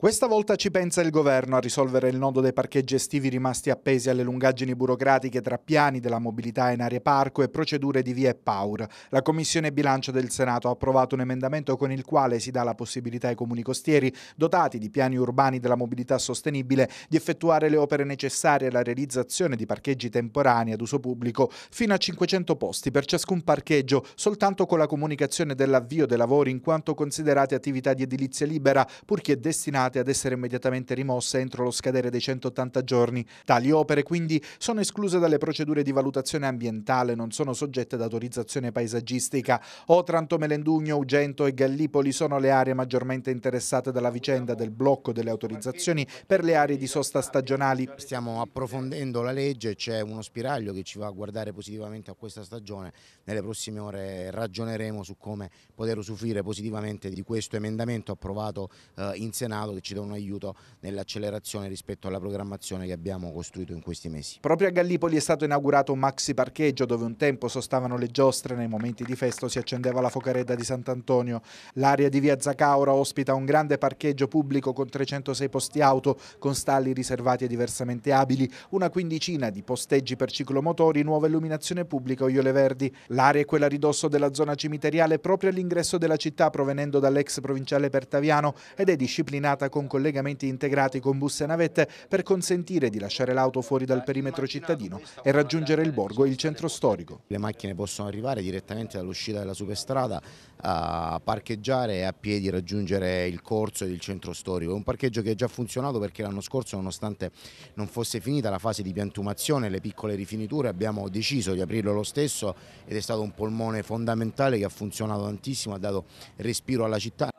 Questa volta ci pensa il governo a risolvere il nodo dei parcheggi estivi rimasti appesi alle lungaggini burocratiche tra piani della mobilità in aree parco e procedure di via e PAUR. La Commissione Bilancio del Senato ha approvato un emendamento con il quale si dà la possibilità ai comuni costieri, dotati di piani urbani della mobilità sostenibile, di effettuare le opere necessarie alla realizzazione di parcheggi temporanei ad uso pubblico fino a 500 posti per ciascun parcheggio, soltanto con la comunicazione dell'avvio dei lavori in quanto considerati attività di edilizia libera, purché destinate destinate ad essere immediatamente rimosse entro lo scadere dei 180 giorni. Tali opere quindi sono escluse dalle procedure di valutazione ambientale, non sono soggette ad autorizzazione paesaggistica. Otranto, Melendugno, Ugento e Gallipoli sono le aree maggiormente interessate dalla vicenda del blocco delle autorizzazioni per le aree di sosta stagionali. Stiamo approfondendo la legge, c'è uno spiraglio che ci va a guardare positivamente a questa stagione. Nelle prossime ore ragioneremo su come poter usufruire positivamente di questo emendamento approvato eh, in Senato che ci dà un aiuto nell'accelerazione rispetto alla programmazione che abbiamo costruito in questi mesi. Proprio a Gallipoli è stato inaugurato un maxi parcheggio dove un tempo sostavano le giostre, nei momenti di festo si accendeva la focaredda di Sant'Antonio. L'area di via Zacaura ospita un grande parcheggio pubblico con 306 posti auto, con stalli riservati ai diversamente abili, una quindicina di posteggi per ciclomotori, nuova illuminazione pubblica o Iole Verdi. L'area è quella a ridosso della zona cimiteriale proprio all'ingresso della città provenendo dall'ex provinciale Pertaviano ed è disciplinata con collegamenti integrati con bus e navette per consentire di lasciare l'auto fuori dal perimetro cittadino e raggiungere il borgo e il centro storico. Le macchine possono arrivare direttamente dall'uscita della superstrada a parcheggiare e a piedi raggiungere il corso ed il centro storico. È un parcheggio che è già funzionato perché l'anno scorso nonostante non fosse finita la fase di piantumazione e le piccole rifiniture abbiamo deciso di aprirlo lo stesso ed è stato un polmone fondamentale che ha funzionato tantissimo, ha dato respiro alla città.